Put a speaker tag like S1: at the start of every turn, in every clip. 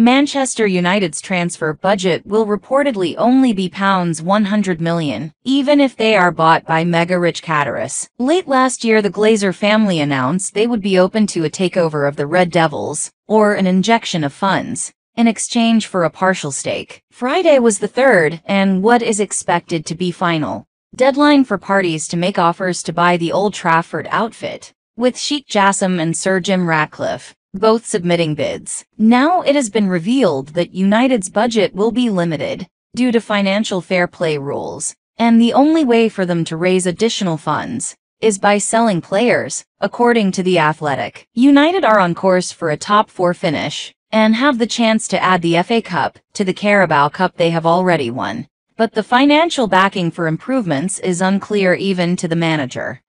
S1: Manchester United's transfer budget will reportedly only be pounds 100 million, even if they are bought by mega-rich Qataris. Late last year the Glazer family announced they would be open to a takeover of the Red Devils, or an injection of funds in exchange for a partial stake. Friday was the third, and what is expected to be final. Deadline for parties to make offers to buy the Old Trafford outfit, with Sheikh Jassim and Sir Jim Ratcliffe, both submitting bids. Now it has been revealed that United's budget will be limited, due to financial fair play rules, and the only way for them to raise additional funds is by selling players, according to The Athletic. United are on course for a top four finish, and have the chance to add the FA Cup to the Carabao Cup they have already won. But the financial backing for improvements is unclear even to the manager.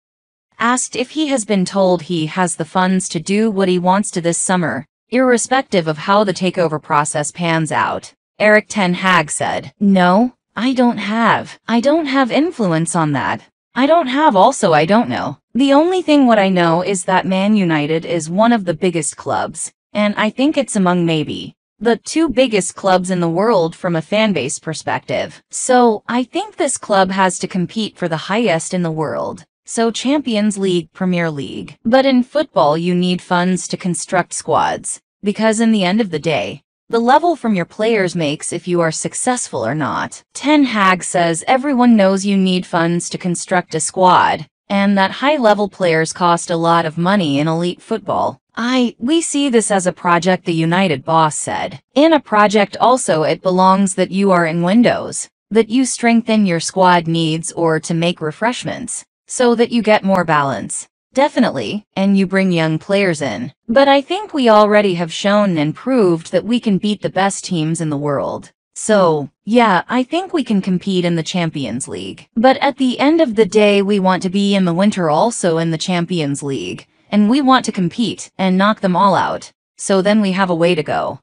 S1: Asked if he has been told he has the funds to do what he wants to this summer, irrespective of how the takeover process pans out, Erik Ten Hag said, No, I don't have. I don't have influence on that. I don't have also I don't know. The only thing what I know is that Man United is one of the biggest clubs, and I think it's among maybe the two biggest clubs in the world from a fanbase perspective. So, I think this club has to compete for the highest in the world. So Champions League, Premier League. But in football you need funds to construct squads. Because in the end of the day, the level from your players makes if you are successful or not. Ten Hag says everyone knows you need funds to construct a squad, and that high-level players cost a lot of money in elite football. I, we see this as a project the United boss said. In a project also it belongs that you are in Windows, that you strengthen your squad needs or to make refreshments, so that you get more balance. Definitely, and you bring young players in. But I think we already have shown and proved that we can beat the best teams in the world. So, yeah, I think we can compete in the Champions League. But at the end of the day we want to be in the winter also in the Champions League and we want to compete and knock them all out. So then we have a way to go.